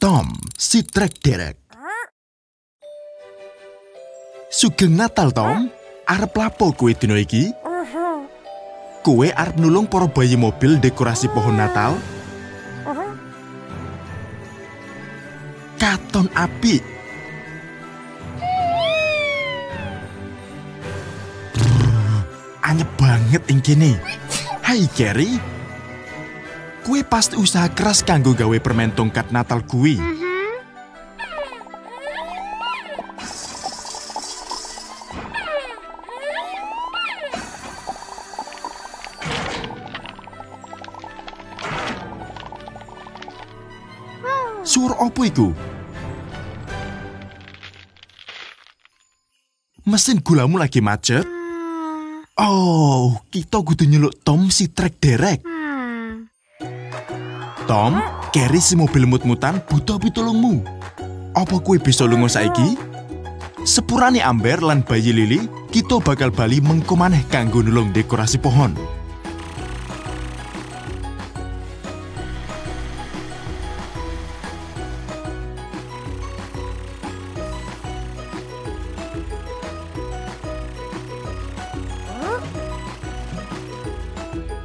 Tom, si trek derek. Sugeng Natal, Tom. Arep lapo kue dino iki? Kue arep nulung para bayi mobil dekorasi pohon Natal? Katon api. Anyep banget ing kene. Hai Gary. Kue pasti usaha keras kanggo gawe permen tongkat Natal kuwi. Suara opo iku? Mesin gulamu lagi macet? Oh, kita kudu nyeluk Tom si trek derek. Tom, Kerry si mobil mut-mutan butuh pitulungmu. Apa kue bisa lungo saiki? Sepurane Amber lan bayi Lili, kita bakal bali mengko maneh kanggo nulung dekorasi pohon.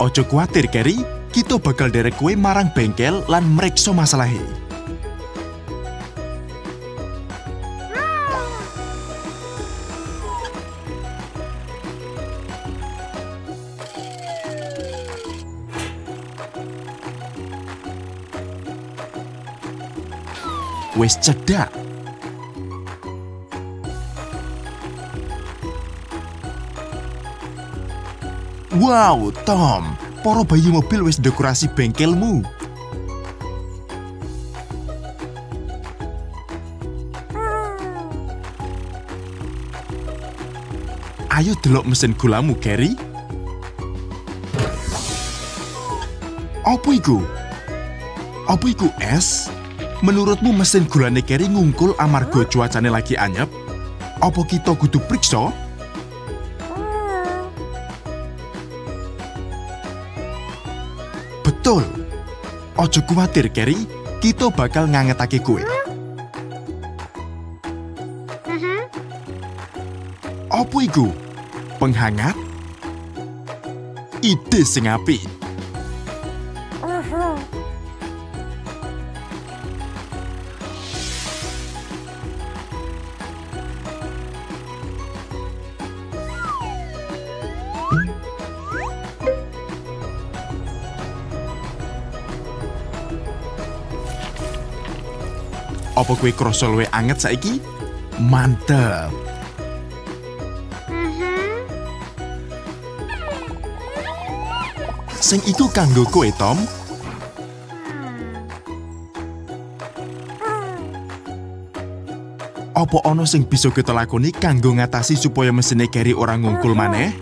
Ojo kuatir, Kerry. Kita bakal derek kue marang bengkel lan mreksa masalahe. Wes cedak. Wow, Tom, poro bayi mobil wis dekorasi bengkelmu. Ayo delok mesin gulamu, Gary. Apa iku? Apa iku es? Menurutmu mesin gulane Gary ngungkul amarga cuacane lagi anyep? Apa kita kudu periksa? Ojo kuatir, Kerry. Kita bakal ngangetake kue. Apa iku? Penghangat? Ide sing apik. Apa kue krasa luwih anget saiki? Mantep. Sing iku kanggo kowe, Tom. Apa ana sing bisa kita lakoni kanggo ngatasi supaya mesine Gary ora ngungkul maneh?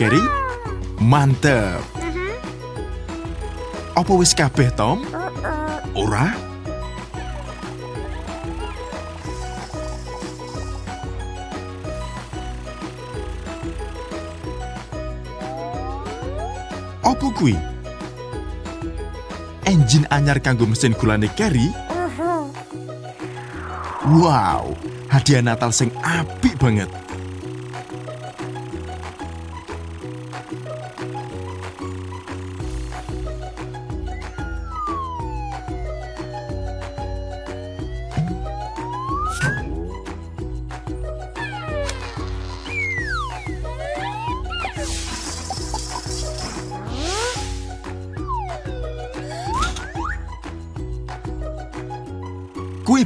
Gary? Mantep. Apa wis kabeh, Tom? Ora? Apa kuwi? Engine anyar kanggo mesin gulane Kerry? Wow, hadiah Natal sing apik banget.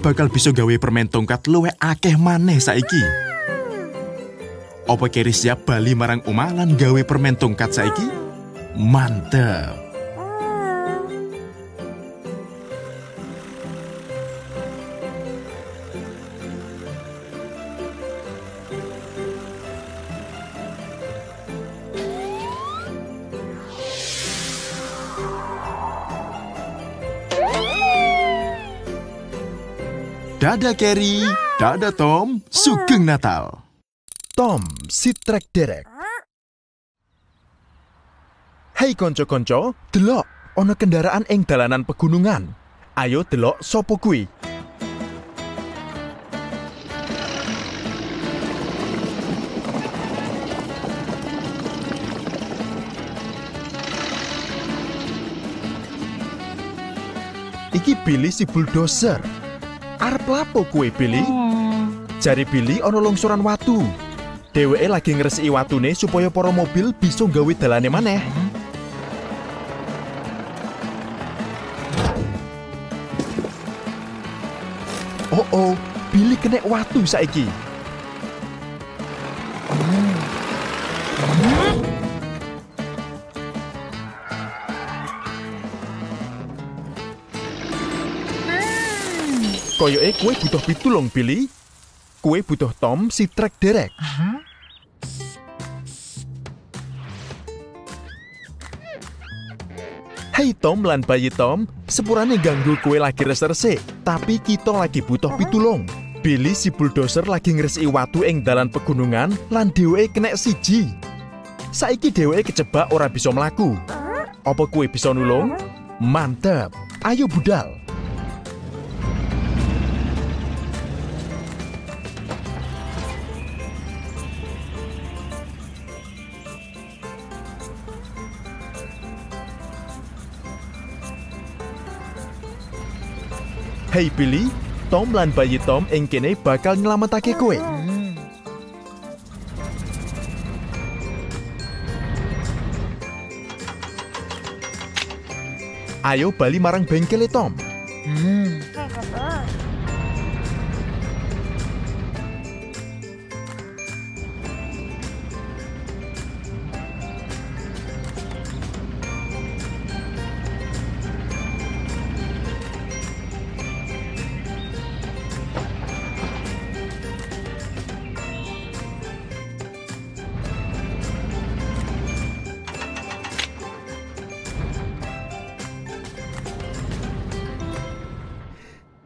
Bakal bisa gawe permen tongkat luwe akeh maneh saiki. Apa kiri siap bali marang omah lan gawe permen tongkat saiki? Mantep. Dadah Kerry, dadah Tom, sugeng Natal. Tom si trek derek. Hei konco-konco, delok ana kendaraan ing dalanan pegunungan. Ayo delok sopo kuwi. Iki Billy si bulldozer. Lapo kue Billy? Jari Billy ana longsoran watu. Dheweke lagi ngresiki watune supaya para mobil bisa nggawe dalane maneh. Oh oh, Billy kena watu saiki. Koyoke kue butuh pitulung Billy. Kue butuh Tom si trek derek. Hei Tom lan bayi Tom, sepurane ganggu kue lagi rese-rese, tapi kita lagi butuh pitulung. Billy si bulldozer lagi ngresiki watu ing dalan pegunungan lan dheweke kena siji. Saiki dheweke kejebak ora bisa mlaku. Apa kue bisa nulung? Mantep. Ayo budal. Hey Billy, Tom lan bayi Tom ing kene bakal nyelametake kowe. Ayo bali marang bengkele Tom.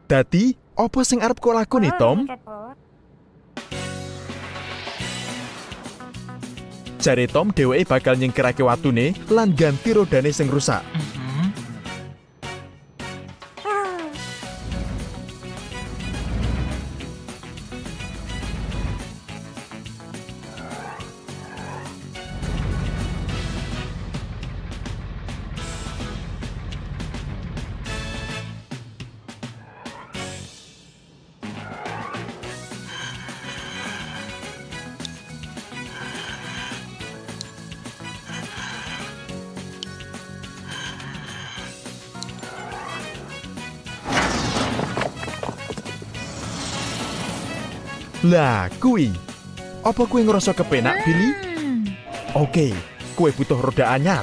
Dadi, apa sing arep kok lakoni Tom? Jare Tom dheweke bakal nyingkirake watune lan ganti rodane sing rusak. Lah, kui. Apa kue ngerasa kepenak, Billy? Oke, kue butuh roda anyar.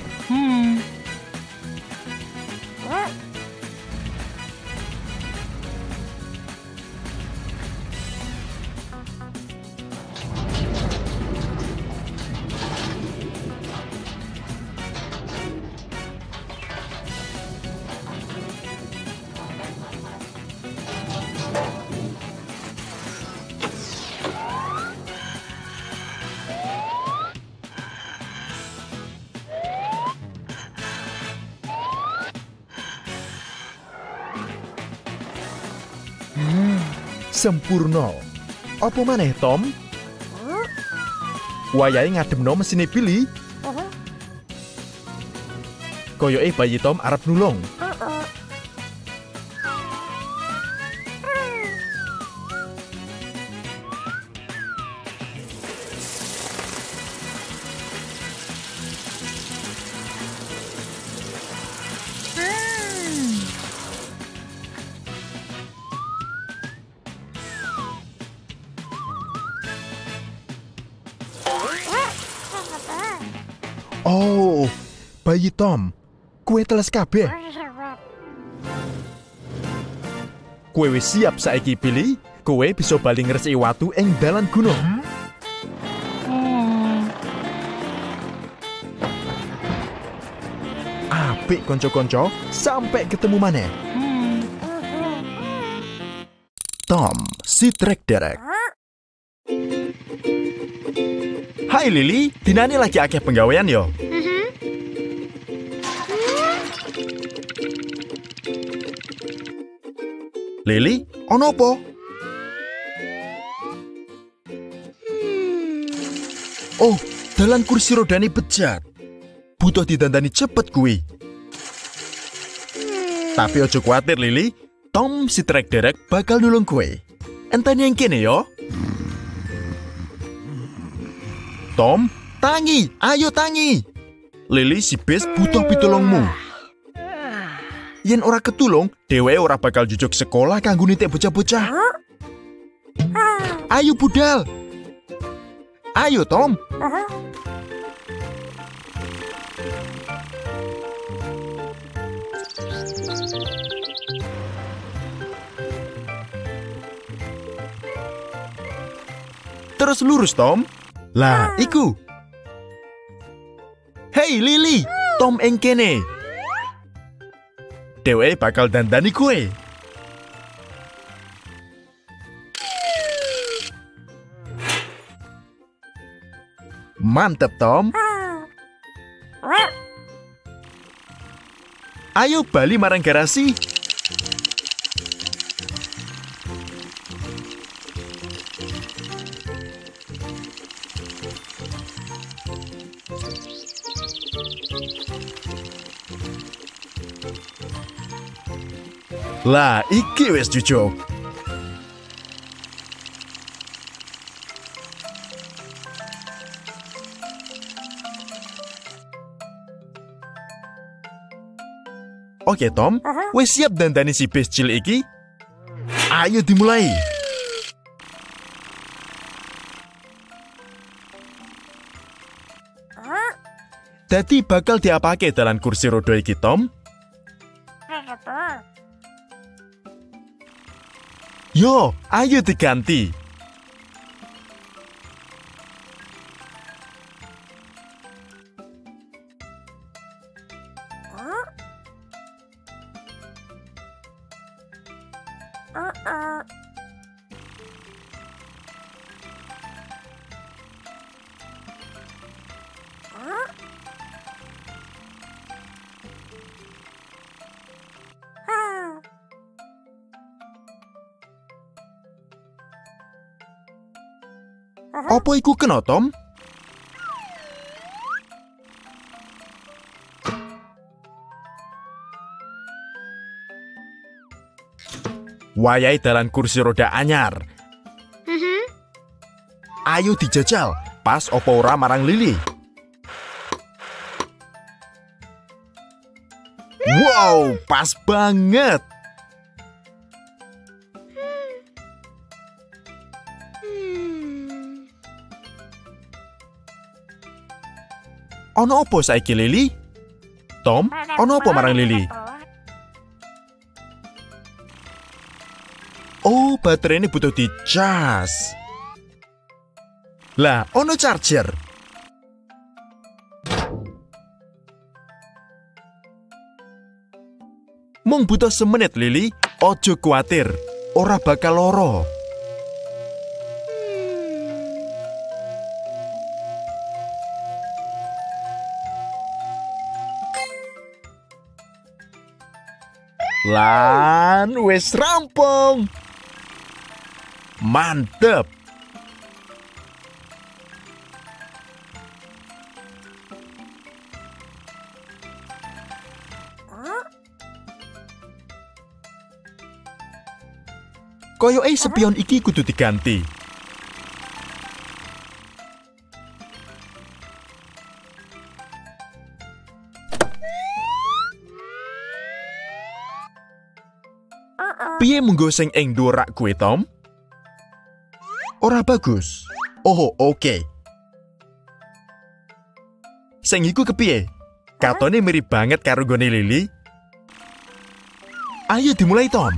Sempurna. Apa maneh, Tom? Wayahe ngademno mesine Billy. Koyoke bayi Tom arep nulung. Bayi Tom. Kue teles kabeh. Kue wis siap saiki Billy. Kue bisa bali ngresiki watu ing dalan gunung. Apik konco-konco, sampai ketemu maneh. Tom, si trek derek. Hai Lili, dinani lagi akeh penggawean yo. Lili, ono apa? Oh, dalan kursi rodani bejat. Butuh ditandani cepet kuwi. Tapi ojo kuatir Lili, Tom si trek derek bakal nulung kue. Enteni yang kene yo. Tom, tangi, ayo tangi. Lili si bes butuh pitulungmu. Yen ora ketulung, dewe ora bakal jujuk sekolah kanggo nitik bocah-bocah. Ayo budal. Ayo Tom. Terus lurus Tom. Lah, iku. Hei Lili, Tom ing Dewe bakal dandani kue. Mantep Tom. Ayo bali marang garasi. Lah, iki wis jujuk. Oke Tom, wis siap dandani si bes cilik iki? Ayo dimulai. Dadi bakal diapake dalam kursi roda iki Tom? Yo, ayo. Apa iku kena, Tom? Wayai dalan kursi roda anyar. Ayo dijajal, pas opo ora marang Lili. Wow, pas banget. Ono opo saiki Lili? Tom, ono opo marang Lili? Oh, baterai ini butuh dicas. Lah, ono charger. Mung butuh semenit Lili, ojo kuatir. Ora bakal loro. Lan wis rampung. Mantep. Koyoke spion iki kudu diganti. Munggo sing ing ndurak kuwe, Tom? Ora bagus. Oh, oke. Sing iku kepiye? Katone mirip banget karo gone Lili. Ayo dimulai, Tom.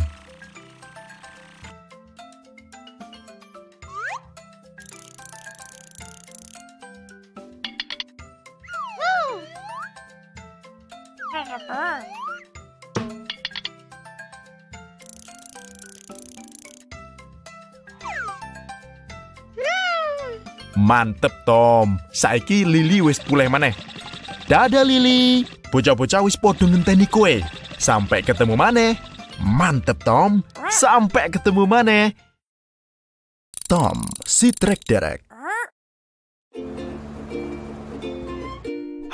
Mantep, Tom. Saiki Lili wis pulih maneh. Dadah, Lili. Bocah-bocah wis podo ngenteni kowe. Sampai ketemu maneh. Mantep, Tom. Sampai ketemu maneh. Tom, si trek derek.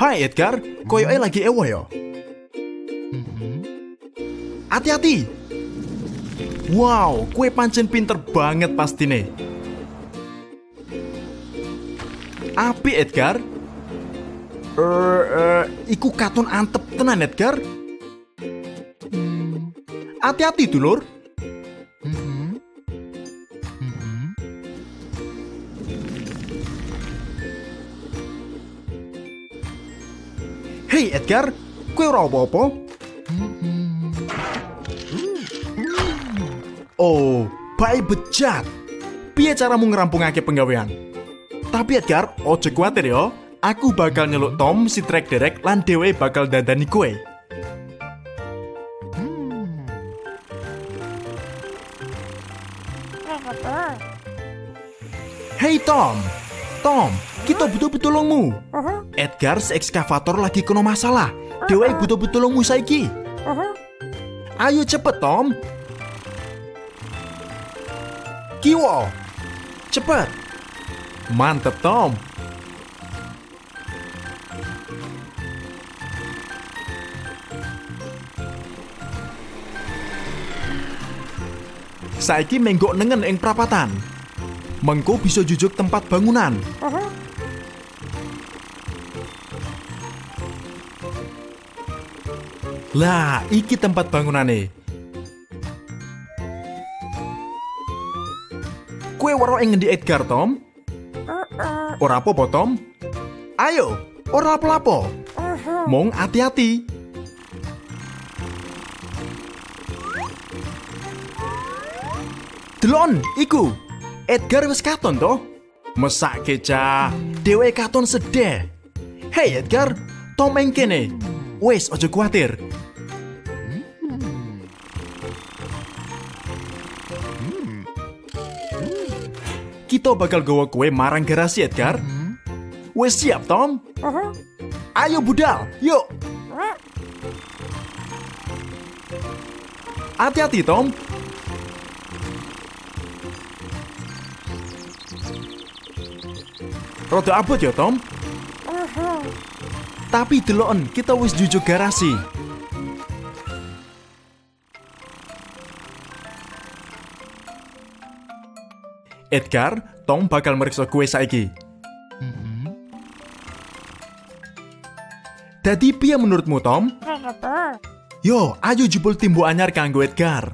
Hai Edgar, koyoke lagi ewo ya? Hati-hati. Wow, kue pancen pinter banget pasti Api Edgar? Er, eh, iku katon antep tenan Edgar. Hati-hati dulur. Hei Edgar, kue ora apa-apa? Oh, baik bejat. Piye caramu ngerampungake penggawean? Tapi Edgar, ojo kuatir ya. Aku bakal nyeluk Tom si trek derek lan dewe bakal dandani kue. Hei Tom, Tom, kita butuh pitulungmu. Edgar si ekskavator lagi kena masalah. Dewe butuh pitulungmu saiki. Ayo cepet Tom. Kiwo, cepet. Mantep Tom. Saiki menggok nengen ing prapatan. Mengko bisa jujuk tempat bangunan. Lah, iki tempat bangunane. Kue waro ing ngendi Edgar, Tom? Ora apa-apa, Tom? Ayo, ora apa-apa. Mong hati-hati. Delon, iku. Edgar wis katon to? Mesak keca, dewe katon sedih. Hei Edgar, Tom ing kene. Wes, ojo kuatir. Kita bakal gawa kue marang garasi Edgar. Wes siap, Tom? Ayo budal, yuk. Hati-hati, Tom. Rodo abot ya, Tom. Tapi deloken kita wis jujuk garasi. Edgar, Tom bakal meriksa kue saiki. Dadi piye menurutmu, Tom? Yo, ayo jebul timbu anyar kanggo Edgar.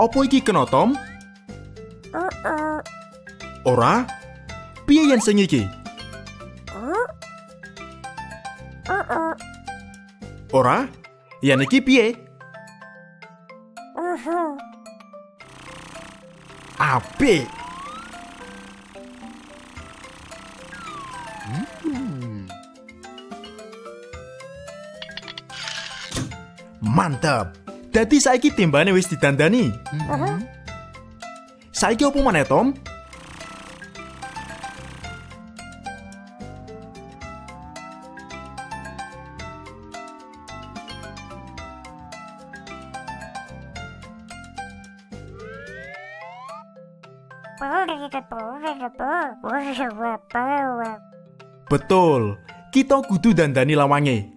Opo iki kena, Tom? Ora? Piye yen sing iki? Ora? Yen iki piye? Apik. Mantap. Dadi saiki timbane wis didandani. Saiki opo maneh, Tom? Betul. Kita kudu dandani lawange.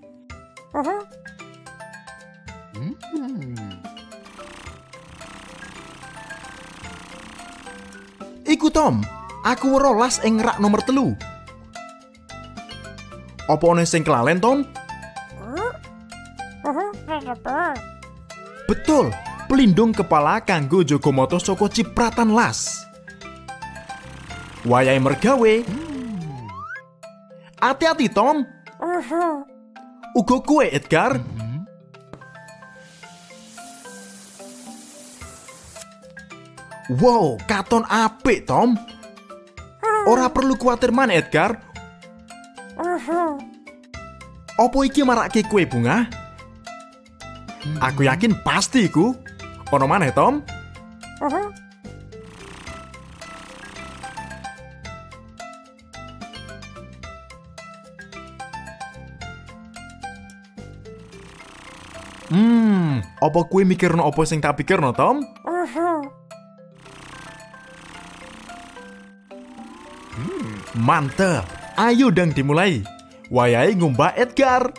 Iku Tom, aku rolas ing rak nomor telu. Apa ana sing kelalen, Tom? Betul, pelindung kepala kanggo jaga moto saka cipratan las. Wayahe mergawe. Hati-hati, Tom. Uga kue, Edgar. Wow, katon apik, Tom. Ora perlu kuatir man, Edgar. Opo iki marake kue bunga? Aku yakin pasti ku. Ono mana Tom? Apa kue mikirno apa sing tak pikirno, Tom? Hmm, mantep. Ayo dang dimulai. Wayai ngumbah Edgar.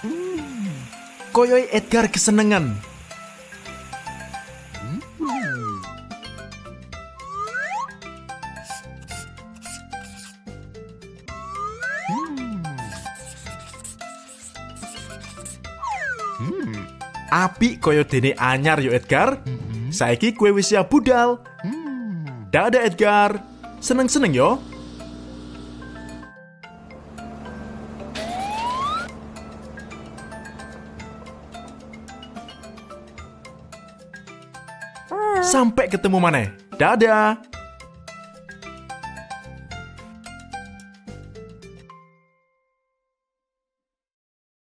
Hmm, koyoi Edgar kesenengan. Api koyo dene anyar yo Edgar. Saiki kue wis siap budal. Dadah Edgar. Seneng-seneng yo. Sampai ketemu mana? Dadah.